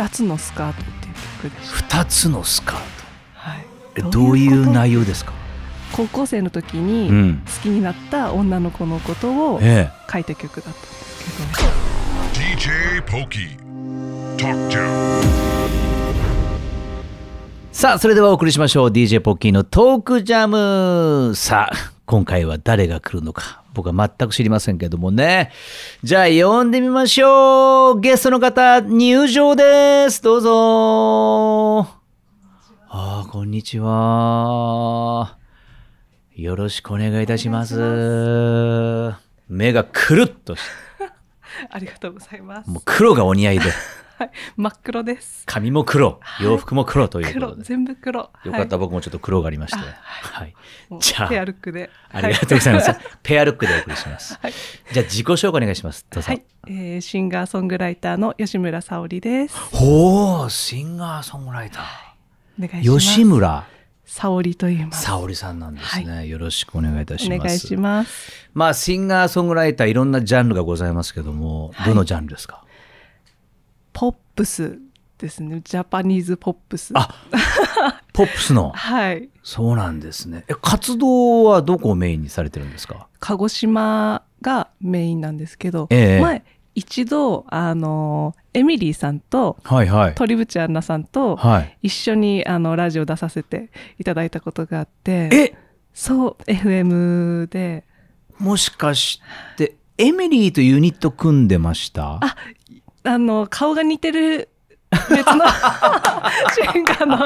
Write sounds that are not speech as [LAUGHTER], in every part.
二つのスカートっていう曲でした。二つのスカートはい。えどういう内容ですか？高校生の時うにん好きになった女の子のことをえ書いた曲だったんですけど。DJ Pokey. Talk Town. さあそれではお送りしましょう DJ ポッキーのトークジャムさあ今回は誰が来るのか。僕は全く知りませんけどもね。じゃあ呼んでみましょう。ゲストの方入場です。どうぞ。ああこんにちは。よろしくお願いいたします。目がくるっとし [LAUGHS] ありがとうございます。もう黒がお似合いではい、真っ黒です。髪も黒はい洋服も黒というこ黒とで、全部黒。よかった、はい僕もちょっと黒がありまして。あはい。じゃあペアルックで。ありがとうございます。[LAUGHS] ペアルックでお送りします。はい。じゃあ自己紹介お願いします。どうぞ。はい、えーシンガーソングライターの吉村沙織です。ほう、シンガーソングライタお願いー。します。吉村沙織と言います。沙織さんなんですね。よろしくお願いいたします。お願いします。まあ、シンガーソングライター、いろんなジャンルがございますけども、はいどのジャンルですか？ポップスですね。ジャパニーズポップス。あポップスの。[LAUGHS] はい。そうなんですね。え、活動はどこをメインにされてるんですか？鹿児島がメインなんですけど、ええ前一度あのエミリーさんとはいはい。鳥渕アンナさんとはい。一緒にあのラジオ出させていただいたことがあってえ？そう FM でもしかして、エミリーとユニット組んでました？ああの顔が似てる別のシンガーの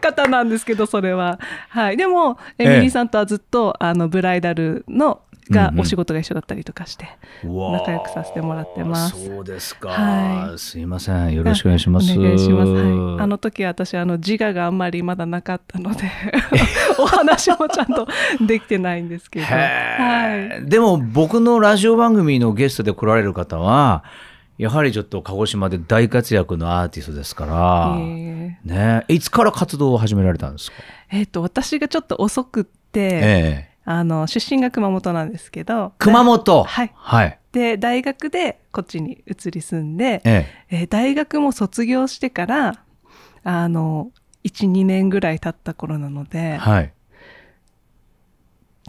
方なんですけどそれは。はい。でもエミリーさんとはずっと、あのブライダルのがお仕事が一緒だったりとかして、仲良くさせてもらってます。そうですか、はい。すいません。よろしくお願いします。お願いします。はい、あの時私あの自我があんまりまだなかったので [LAUGHS] お話もちゃんとできてないんですけど。はへーでも僕のラジオ番組のゲストで来られる方はやはりちょっと鹿児島で大活躍のアーティストですから、い。え。ね、いつから活動を始められたんですか、ーえーと私がちょっと遅くって、ええ。あの出身が熊本なんですけど。熊本。はい。はい。で大学でこっちに移り住んで、ええ。ー大学も卒業してからあの12年ぐらい経った頃なのえで、はい。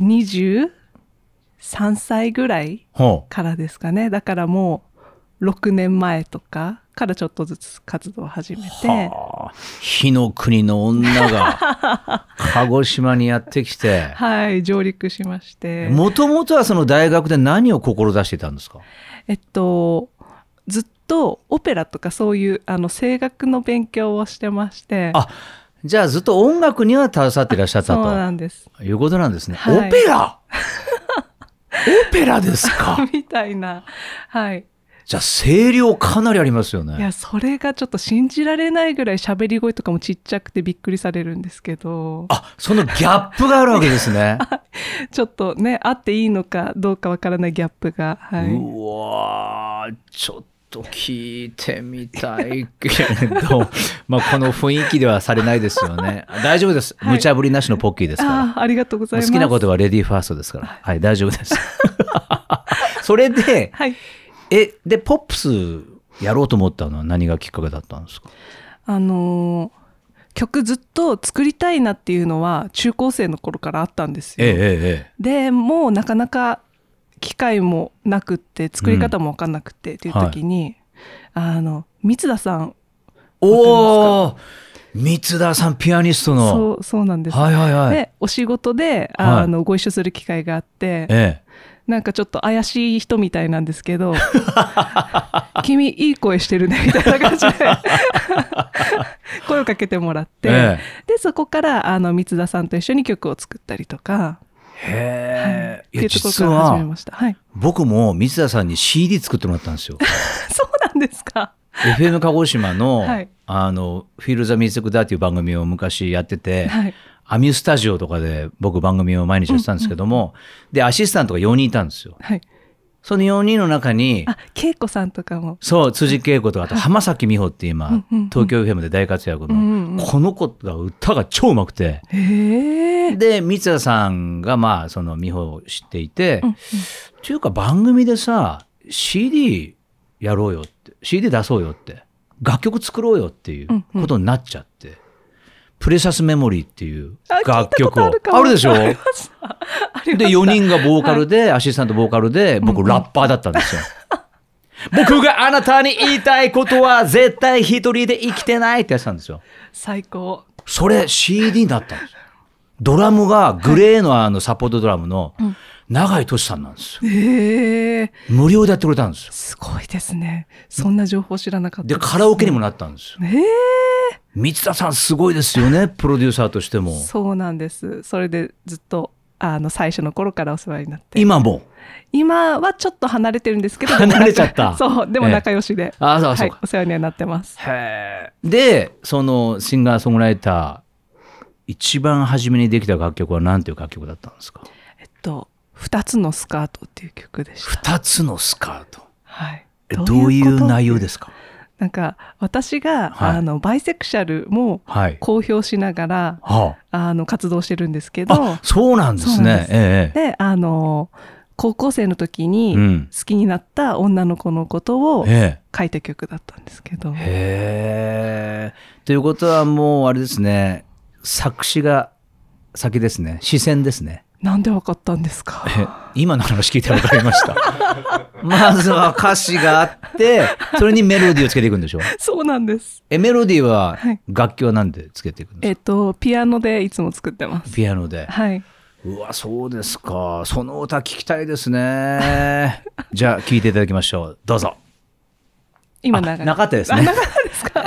23歳ぐらいからですかね。だからもう6年前とかからちょっとずつ活動を始めて。はあ。火の国の女が [LAUGHS] 鹿児島にやってきて。はい上陸しまして。もともとはその大学で何を志していたんですか？えっとずっとオペラとかそういうあの声楽の勉強をしてまして。あじゃあずっと音楽には携わっていらっしゃったそうとなんです。いうことなんですね。はい。オペラ？オペラですか？[LAUGHS] みたいな。はいじゃあ声量かなりありますよいね。やそれがちょっと信じられないぐらい喋り声とかもちっちゃくてびっくりされるんですけどあそのギャップがあるわけですね。[LAUGHS] ちょっとねあっていいのかどうかわからないギャップがはいうわーちょっと聞いてみたいけど、[LAUGHS] まあ、この雰囲気ではされないですよね。[LAUGHS] 大丈夫です。はい無茶ぶりなしのポッキーですから。ありがとうございます好きなことはレディーファーストですから。はい、大丈夫です。それで、はいえ、で、ポップスやろうと思ったのは何がきっかけだったんですか？あのー曲ずっと作りたいなっていうのは中高生の頃からあったんですよ。ええええでもうなかなか機会もなくって作り方も分かんなくてっていう時に、あの三田さんおお三田さんピアニストの。そうそうなんです、はいはいはい。でお仕事ではい。あの、ご一緒する機会があってえなんかちょっと怪しい人みたいなんですけど「[LAUGHS] 君いい声してるね」みたいな感じで。[LAUGHS] 声をかけてもらって、えでそこからあの三田さんと一緒に曲を作ったりとか、え。へえ、っていや実はました。はい、僕も三田さんに CD 作ってもらったんですよ。[LAUGHS] そうなんですか。FM 鹿児島の,、はい。あの「フィール・ザ・ミュージック・ダー」っていう番組を昔やってて、はい、アミュースタジオとかで僕番組を毎日やってたんですけども、でアシスタントが4人いたんですよ。はい。その4人の中にあ、恵子さんとかも。そう辻恵子とかあと浜崎美穂って今、うんうんうん。東京 FM で大活躍の、うんうんうん。この子が歌が超うまくて。で三田さんがまあその美穂を知っていて、うんうん。っていうか番組でさ CD やろうよって CD 出そうよって楽曲作ろうよっていううんうん。ことになっちゃって、プレシャスメモリーっていうあ楽曲を。あるでしょ？でした4人がボーカルで、アシスタントボーカルで僕うんうんラッパーだったんですよ。[LAUGHS] 僕があなたに言いたいことは絶対一人で生きてないってやってたんですよ。最高。それ CD になったんですよ。ドラムがグレーのあのサポートドラムの永井俊さんなんですよ。ええ。無料でやってくれたんですよ。すごいですね。そんな情報知らなかったで、カラオケにもなったんですよ。ええ。三田さんすごいですよね、[LAUGHS] プロデューサーとしても。そうなんです。それでずっとあの最初の頃からお世話になって。今も？今はちょっと離れてるんですけど [LAUGHS] 離れちゃった。そうでも仲良しで、ああ、そうそうはい、お世話にはなってます。へーで、そのシンガーソングライター、一番初めにできた楽曲は何ていう楽曲だったんですか？えっと「二つのスカート」っていう曲でした。二つのスカート。はい。えどういう内容ですすかなんか私が、はい。あのバイセクシャルもはい。公表しながらはあ。の活動してるんですけどそうなんですね。ええであの高校生の時にうん。好きになった女の子のことをええ。書いた曲だったんですけど、へえ。ということはもうあれですね、作詞が先ですね、視線ですね。なんでわかったんですか？え今の話聞いて分かりました。[LAUGHS] まずは歌詞があって、それにメロディーをつけていくんでしょ？そうなんですえ、メロディーははい楽器は何でつけていくんですか、えっとピアノでいつも作ってますピアノで。はい。うわ、そうですか。その歌聞きたいですね。[LAUGHS] じゃあ聞いていただきましょう。どうぞ。あ今なかったですね。なかったですか？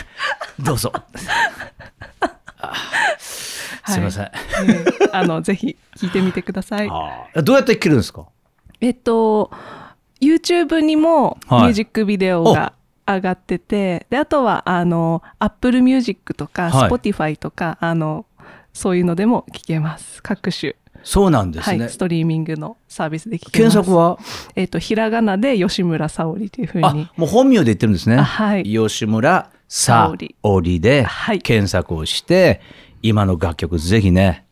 [LAUGHS] どうぞ。あすみません。えーあのぜひ聞いてみてください。[LAUGHS] どうやって聴けるんですか？えっと YouTube にもミはい。ュージックビデオが上がってて、であとはあの Apple Music とかはい。Spotify とか、あのそういうのでも聞けます。各種、そうなんですね。はい、ストリーミングのサービスで聞けます。検索は？えっとひらがなで吉村沙織というふうあに、もう本名で言ってるんですね。あはい。吉村沙沙織ではい。検索をして、今の楽曲ぜひね、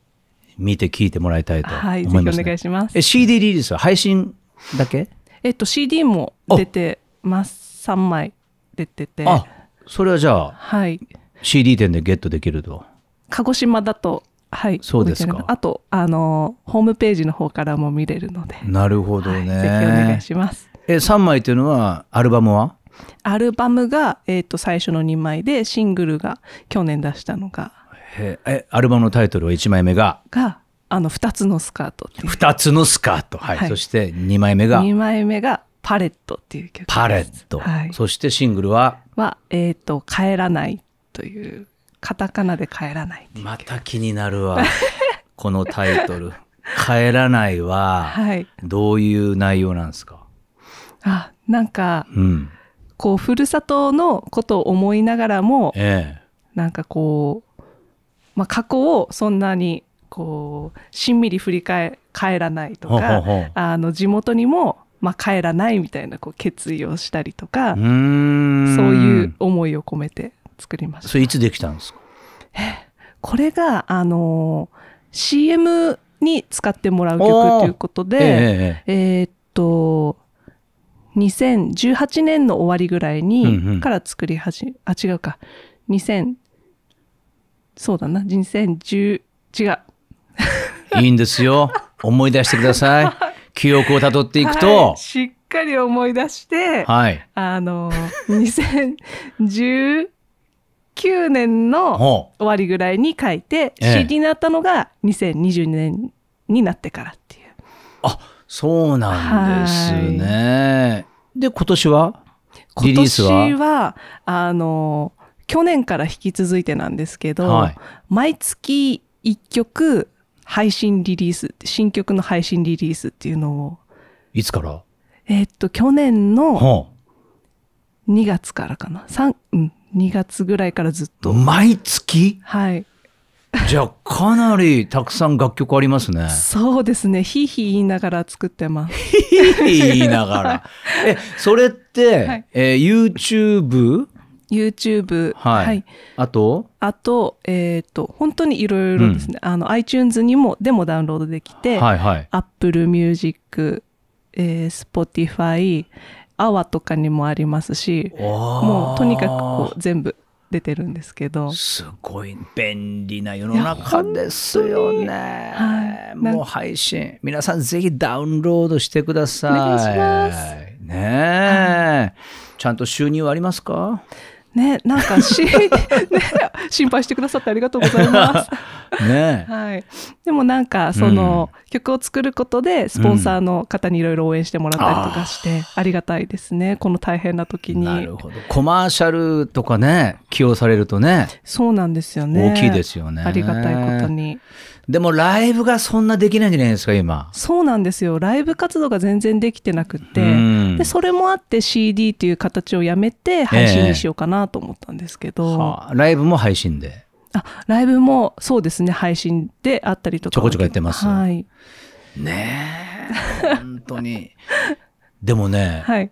見て聴いてもらいたいとはい、ぜひお思います、ね願いします。え、CD リリースは配信だけ？えっと CD も出てます。3枚出てて、あ、それはじゃあはい。CD 店でゲットできると。鹿児島だと、はい。そうですかあと、あの、ホームページの方からも見れるので、なるほどはい、ね。ぜひお願いします。え、3枚っていうのは、アルバムは？アルバムが、えっ、と、最初の2枚で、シングルが去年出したのが、え、えアルバムのタイトルは1枚目が、が、あの、2つのスカートっていう。2つのスカート。はい。はいそして2枚目が、2枚目が、パレットっていう曲。パレット。はい。そしてシングルは、は、えっ、と、帰らないという、カタカナで帰らないまた気になるわ。[LAUGHS] このタイトル。帰らないは、はい。どういう内容なんですか？あ、なんか、うん。こう、ふるさとのことを思いながらも、ええ。なんかこう、まあ、過去をそんなにこうしんみり振り返帰らないとかあの地元にも、まあ、帰らないみたいなこう決意をしたりとか、うーん。そういう。思いを込めて作りました。それいつできたんですか？これがあの CM に使ってもらう曲ということでええええ。えーっと2018年の終わりぐらいに、うんうん。から作り始めあ違うか。2000そうだな。2010違う。いいんですよ。[LAUGHS] 思い出してください。記憶をたどっていくはとい、しっかり思い出して、はい。あの2019年のほ終わりぐらいに書いて、ええ。CD になったのが2020年になってからっていう。あ、そうなんですね。で、今年は？リ今リースは年は？あの去年から引き続いてなんですけど、はい。毎月1曲配信リリース新曲の配信リリースっていうのをいつから？えーっと去年のほ2月からかな。3、うん、2月ぐらいからずっうと、毎月？はい。じゃあかなりたくさん楽曲ありますね。そうですね。ひいひい言いながら作ってます。言いながら。え、それって、はい。えー YouTube? YouTube はい。あと、あとえーっと本当にいろいろですね、あの iTunes にもでもダウンロードできて、はいはい。Apple Music、えー Spotify、アワとかにもありますしももうとにかくこう全部出てるんですけど。すごい便利な世の中ですよね。はい。もう配信。皆さんぜひダウンロードしてください。お願いします。ねえ、ちゃんと収入ありますか？ねなんかし、[LAUGHS] ね、心配してくださってありがとうございます。[LAUGHS] ねえ。[LAUGHS] はい、でもなんかその、曲を作ることでスポンサーの方にいろいろ応援してもらったりとかして、ありがたいですねこの大変な時になるほど。コマーシャルとかね起用されるとねそうなんですよね大きいですよね。ありがたいこと。にでもライブがそんなできないんじゃないですか今。そうなんですよライブ活動が全然できてなくって、うんでそれもあって CD っていう形をやめて配信にしようかなと思ったんですけど、はあライブも配信で。あライブもそうですね配信であったりとか。ちょこちょこやってますはい、ねえ本当に。[LAUGHS] でもね、はい。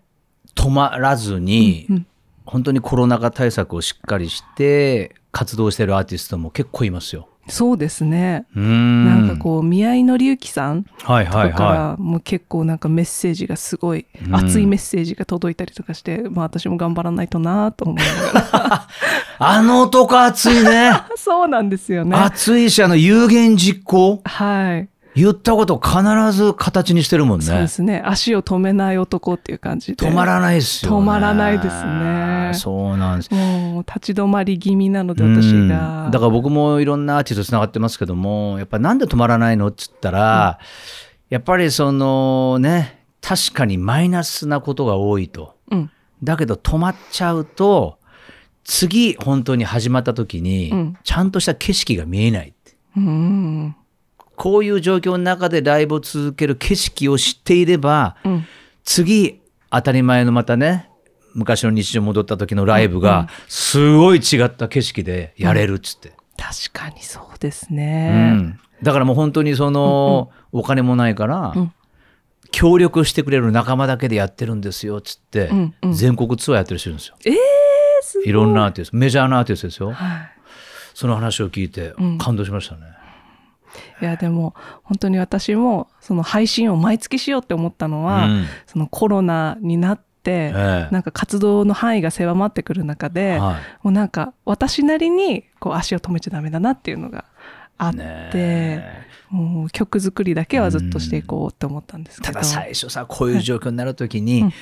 止まらずに、うん。本当にコロナ禍対策をしっかりして活動してるアーティストも結構いますよ。そうですねんなんかこう宮井紀之さんとかかはらもう結構なんかメッセージがすごいうん熱いメッセージが届いたりとかして、まあ私も頑張らないとなと思いながらい。[LAUGHS] あの男熱いね。[LAUGHS] そうなんですよね熱いし、あの有言実行。はい言ったことを必ず形にしてるもんね。そうですね。足を止めない男っていう感じで。止まらないっすよ、ね。止まらないですね。そうなんです。もう立ち止まり気味なので私うん。がだから僕もいろんなアーティストつながってますけどもやっぱなんで止まらないのっつったら、やっぱりそのね確かにマイナスなことが多いと。うん。だけど止まっちゃうと次本当に始まった時に、うん。ちゃんとした景色が見えないって。うんこういう状況の中でライブを続ける景色を知っていればうん。次当たり前のまたね昔の日常戻った時のライブがすごい違った景色でやれるっつって。確かにそうですうね、ん、だからもう本当にその、お金もないから、うん。協力してくれる仲間だけでやってるんですよっつって、うんうん。全国ツアーやってる人いるんですよ。えー、すごい。いろんなアーティストメジャーなアーティストですよ。はい。その話を聞いてうん。感動しましたね、いやでも本当に私もその配信を毎月しようって思ったのは、うん。そのコロナになって、ええ。なんか活動の範囲が狭まってくる中で、はい。もうなんか私なりにこう足を止めちゃダメだなっていうのがあって、もう曲作りだけはずっとしていこうって思ったんですけど、ただ最初さこういう状況になる時に、うん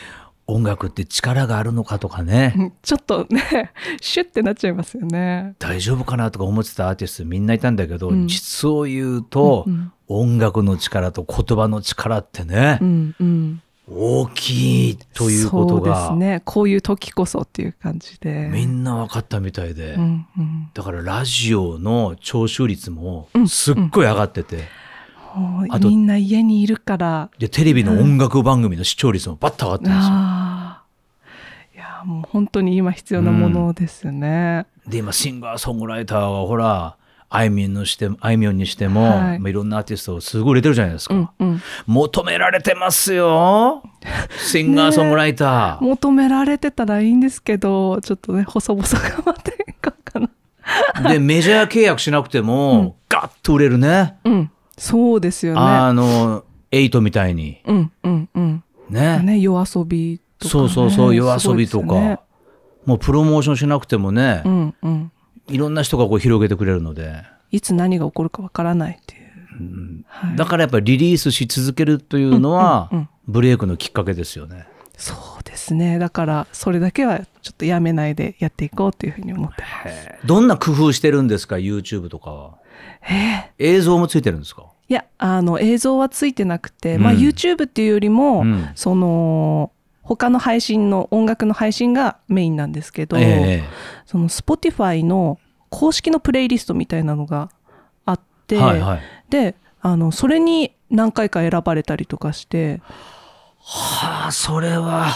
音楽って力があるのかとかね、うんちょっとね [LAUGHS] シュッてなっちゃいますよね。大丈夫かなとか思ってたアーティストみんないたんだけど、うん。実を言うと、うん音楽の力と言葉の力ってね、うんうん、大きいということが、そうですね。こういう時こそっていう感じで。みんな分かったみたいで、うんうん、だからラジオの聴取率もうんすっごい上がってて、もうあとみんな家にいるから。でテレビの音楽番組の視聴率もバッと上がってるんですよ。ああいやもう本当に今必要なものですよね。で今シンガーソングライターはほらあいみょんのしてあいみょんにしても、はい。まあ、いろんなアーティストすごい売れてるじゃないですか、うんうん、求められてますよ。シンガーソングライター、[LAUGHS] 求められてたらいいんですけどちょっとね細々頑張っていこうかな。でメジャー契約しなくても、うん。ガッと売れるね。うん、そうですよね。あのエイトみたいにうんうんうん。ねね夜遊びとか、ね。そうそうそう夜遊びとか、ねもうプロモーションしなくてもね、うんうん。いろんな人がこう広げてくれるので、いつ何が起こるかわからないっていう。はいだからやっぱりリリースし続けるというのは、うんうんうんブレイクのきっかけですよね。そうですね。だからそれだけはちょっとやめないでやっていこうというふうに思ってます。どんな工夫してるんですか YouTube とかは？ええ映像もついてるんですか？いやあの映像はついてなくて、うんまあ YouTube っていうよりも、うんその他の配信の音楽の配信がメインなんですけど、えその Spotify の公式のプレイリストみたいなのがあって、えはいはい。であのそれに何回か選ばれたりとかしてはあ、それは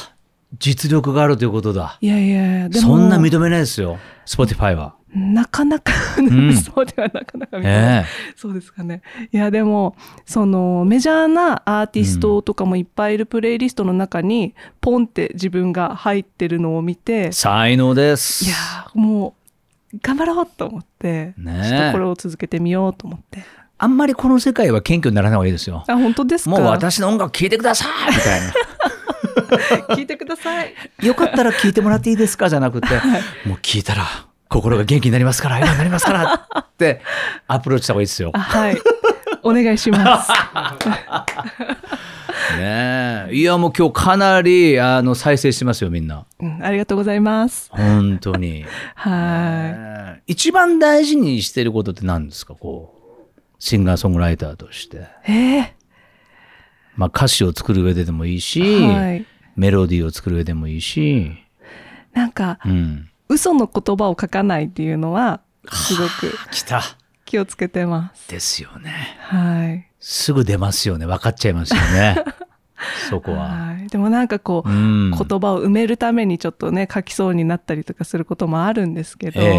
実力があるということだ。いやいやそんな認めないですよ、Spotify は。なかなか、ん [LAUGHS] そうではなかなか見ないえそうですかね。いやでもそのメジャーなアーティストとかもいっぱいいるプレイリストの中に、ポンって自分が入ってるのを見てえ才能です。いやーもう頑張ろうと思って、ねえちょっとこれを続けてみようと思ってあんまりこの世界は謙虚にならない方がいいですよ。あ本当ですか？もう私の音楽聴いてくださいみたいな。[LAUGHS] 聞いてください。よかったら聞いてもらっていいですか？じゃなくて、もう聞いたら心が元気になりますから、笑顔になりますからってアプローチした方がいいですよあ。はい。お願いします。[LAUGHS] ねえ。いやもう今日かなりあの再生してますよみんな。うん、ありがとうございます。本当に。はねえ一番大事にしてることって何ですかこうシンガーソングライターとして。い。えまあ歌詞を作る上ででもいいし、ー、はい。メロディーを作る上でもいいし、なんか、うん。嘘の言葉を書かないっていうのは、すごく。気をつけてます。ですよね。はい。すぐ出ますよね。分かっちゃいますよね。[LAUGHS] そこは。はい。でもなんかこう、うん。言葉を埋めるためにちょっとね、書きそうになったりとかすることもあるんですけど、ええええ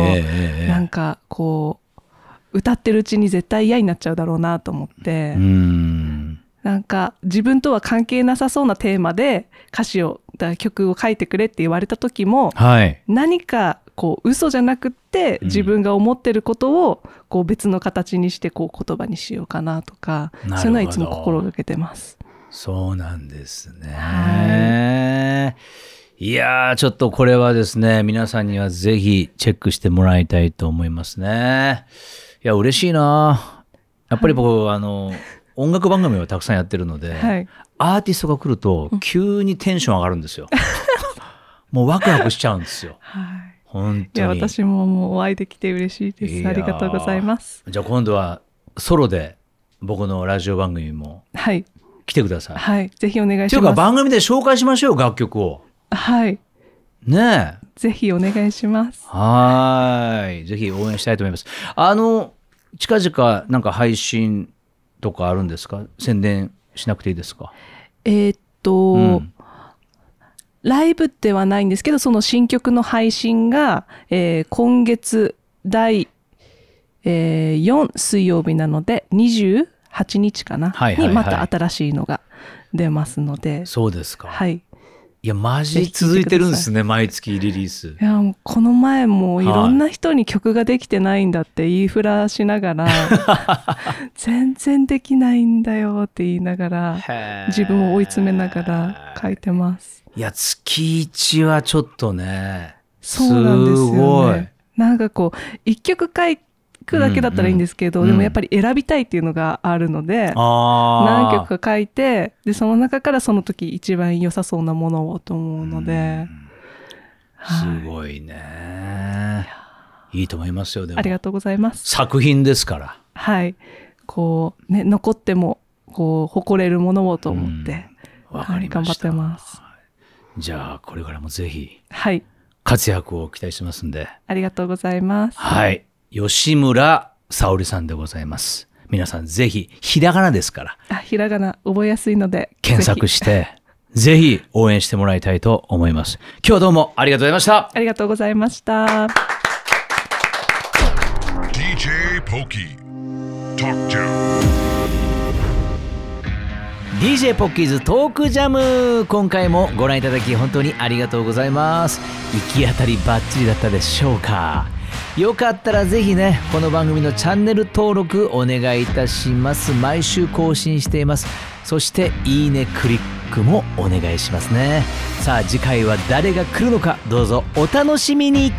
ええなんかこう、歌ってるうちに絶対嫌になっちゃうだろうなと思って、うん。なんか自分とは関係なさそうなテーマで歌詞を、だ曲を書いてくれって言われた時も、はい。何かこう嘘じゃなくってうん自分が思ってることをこう別の形にしてこう言葉にしようかなとかなるほどそういうのはいつも心がけてます。そうなんですね。、はいやー、ちょっとこれはですね、皆さんにはぜひチェックしてもらいたいと思いますね。いや、嬉しいな。やっぱり僕、あの、音楽番組をたくさんやってるので、はい、アーティストが来ると急にテンション上がるんですよ。[LAUGHS] もうワクワクしちゃうんですよ。はい、本いや当に。私ももうお会いできて嬉しいです。ありがとうございます。じゃあ今度はソロで僕のラジオ番組もはい、来てください。はい、ぜひお願いというかします。番組で紹介しましょう、楽曲を。はい、ねえ。ぜひお願いします。はーい。ぜひ応援したいと思います。あの、近々なんか配信とかあるんですか？宣伝しなくていいですか？えーっと、うん。ライブではないんですけど、その新曲の配信が、えー今月第、えー4水曜日なので、28日かな、はいはいはい。にまた新しいのが出ますので、そうですか。はい。いや、マジ？続いてるんですね、毎月リリース。いや、もうこの前もいろんな人に曲ができてないんだって言いふらしながら、[LAUGHS] 全然できないんだよって言いながら、自分を追い詰めながら書いてます。いや、月1はちょっとね、そうなんですすごいよね。なんかこう、一曲書くだけだったらいいんですけど、うんうんでもやっぱり選びたいっていうのがあるので、あ何曲か書いて、で、その中からその時一番良さそうなものをと思うので、すはいごいね。いいと思いますよ、でもありがとうございます。作品ですから。はい。こう、ね、残っても、こう、誇れるものをと思って、うんはい、頑張っ。てます。じゃあ、これからもぜひはい。活躍を期待してますんで。ありがとうございます。はい。吉村沙織さんでございます。皆さんぜひ、ひらがなですから、あ、ひらがな覚えやすいので、検索して、ぜひ応援してもらいたいと思います。今日はどうもありがとうございました。ありがとうございました。DJ Pokey. Talk Joe. DJ ポッキーズトークジャム今回もご覧いただき本当にありがとうございます行き当たりバッチリだったでしょうかよかったらぜひねこの番組のチャンネル登録お願いいたします。毎週更新しています。そしていいねクリックもお願いしますね。さあ次回は誰が来るのかどうぞお楽しみに。